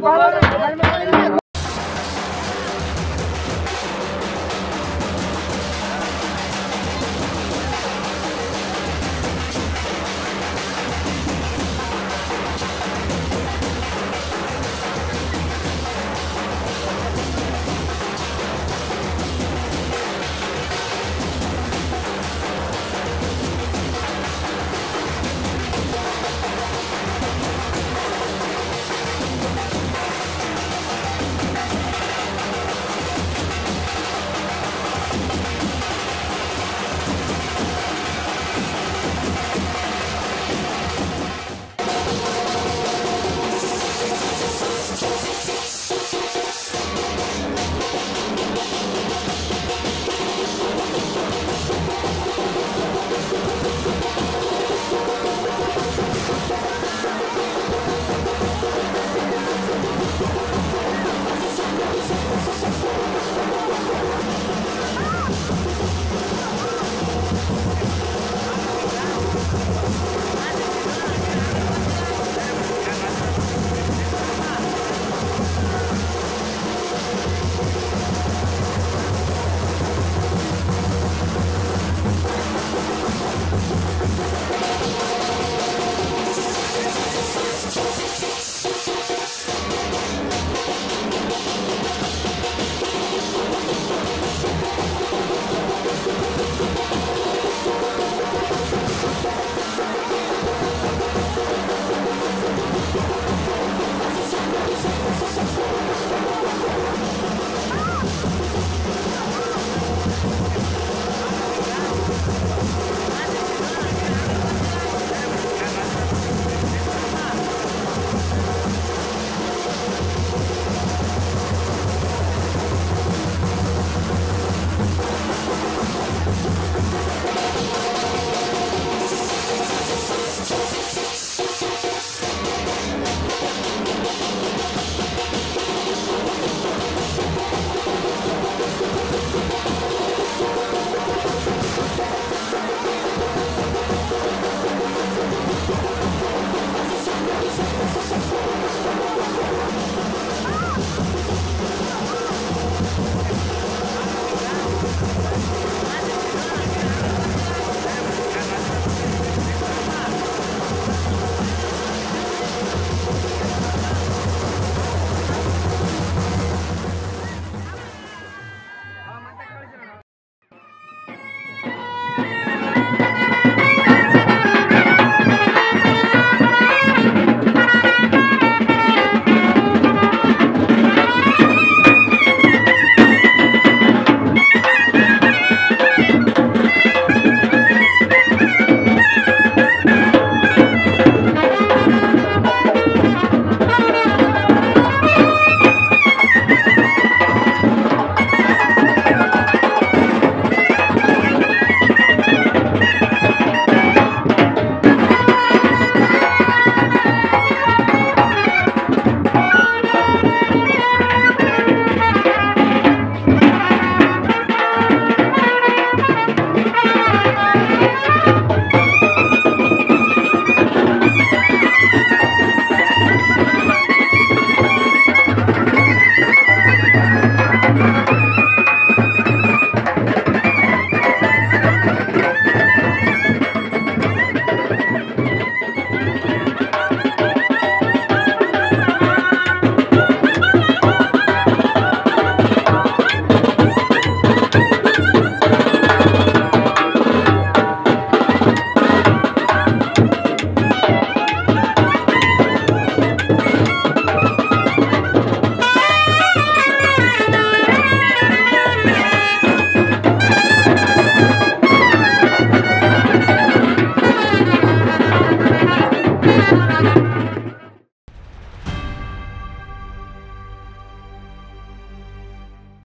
Bharat